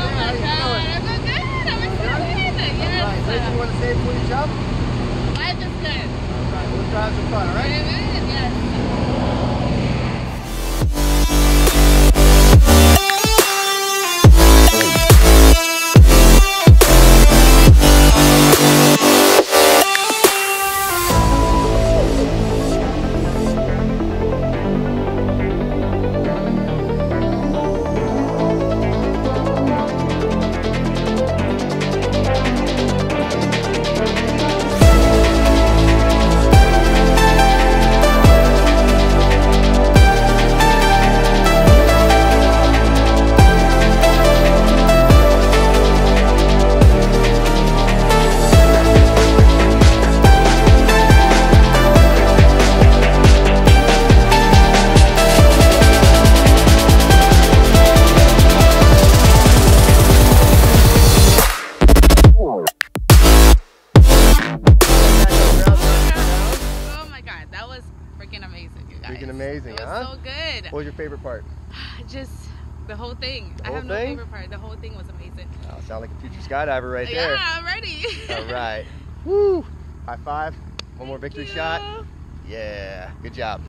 I'm good. I'm excited. Yes. All right. Anything you want to say before you jump? I just good. All right. We'll drive some fun, all right? Freaking amazing, It was huh? so good. What was your favorite part? Just the whole thing. The I whole have no thing? favorite part. The whole thing was amazing. Oh, sound like a future skydiver right there. Yeah, I'm ready. All right. Woo! High five. One more victory you. shot. Yeah. Good job.